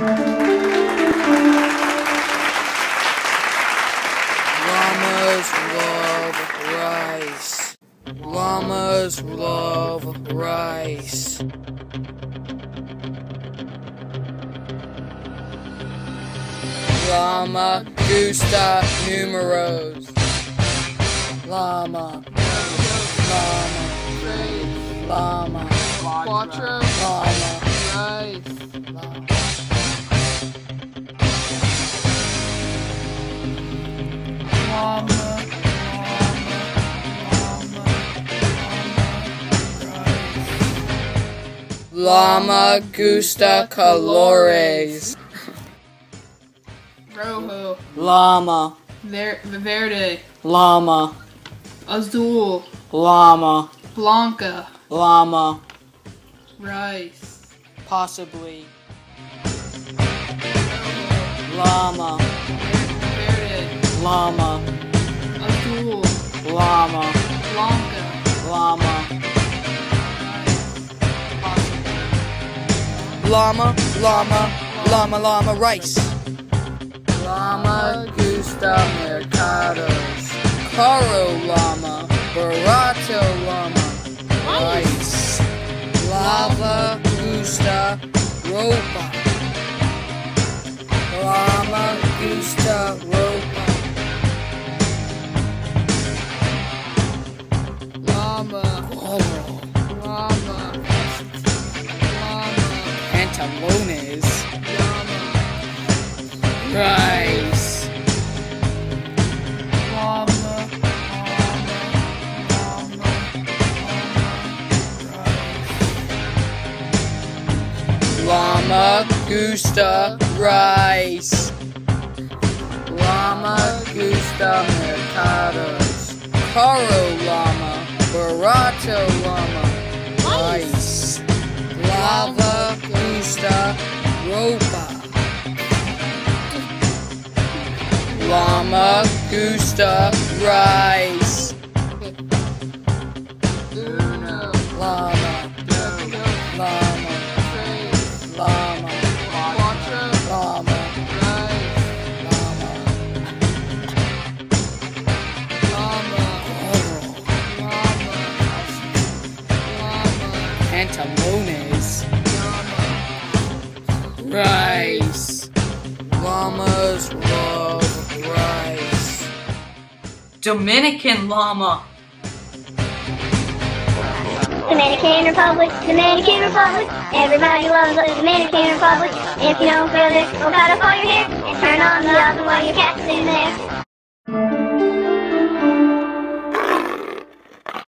Llamas love rice. Llamas love rice. Llama gusta numeros. Llama. Llama. Llama. Llama. Rice. Llama. Llama. Llama gusta colores. Rojo. Llama. Ver- Verde. Llama. Azul. Llama. Blanca. Llama. Rice. Possibly. Llama. Verde. Llama. Llama. Blanca. Llama. Llama. Llama. Llama. Llama. Rice. Llama gusta mercados. Caro llama. Barato llama. Rice. Lava gusta ropa. Llama gusta ropa. Llama. Oro. Llama. Llama. Pantalones. Llama. Rice. Llama. Llama gusta rice. Llama gusta mercados. Llama. Barato llama. Rice. Lava gusta ropa. Llama gusta rice. Pantalones. Rice. Llamas love rice. Dominican llama. Dominican Republic, Dominican Republic. Everybody loves the Dominican Republic. If you know further, go cut off all your hair and turn on the oven while your cat's in there.